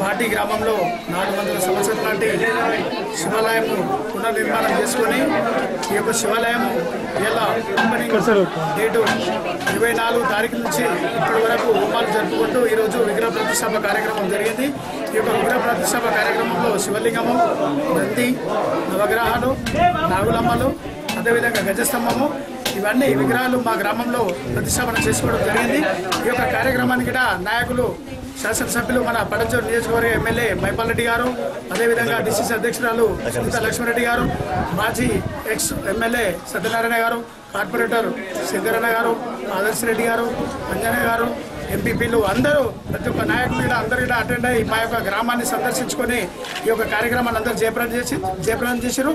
Party గ్రామంలో నాలుగు వందల సంవత్సరాల నాటి శివాలయము పునర్నిర్మాణం చేసుకొని ఈ యొక్క శివాలయం ఇలా ఓపెనింగ్ డేటు ఇరవై నాలుగు తారీఖు నుంచి ఇప్పటి వరకు హోమాలు జరుపుకుంటూ ఈరోజు విగ్రహ ప్రతిష్టాప కార్యక్రమం జరిగింది. ఈ యొక్క విగ్రహ ప్రతిష్టాప కార్యక్రమంలో శివలింగము నంది నవగ్రహాలు నాగులమ్మలు అదేవిధంగా గజస్తంభము ఇవన్నీ విగ్రహాలు మా గ్రామంలో ప్రతిష్టాపన చేసుకోవడం జరిగింది. ఈ యొక్క కార్యక్రమానికి కూడా నాయకులు శాసనసభ్యులు మన పడంచూరు నియోజకవర్గ ఎమ్మెల్యే మైపాల్ రెడ్డి గారు అదేవిధంగా డిసిసి అధ్యక్షురాలు సునీత లక్ష్మణరెడ్డి గారు మాజీ ఎక్స్ ఎమ్మెల్యే సత్యనారాయణ గారు కార్పొరేటర్ శంకరన్న గారు ఆదర్శ్ రెడ్డి గారు అంజనయ్య గారు ఎంపీపీలు అందరూ ప్రతి ఒక్క నాయకులు కూడా అందరూ కూడా అటెండ్ అయ్యి మా యొక్క గ్రామాన్ని సందర్శించుకొని ఈ యొక్క కార్యక్రమాన్ని అందరూ జయప్రదం చేసి జయప్రదం చేశారు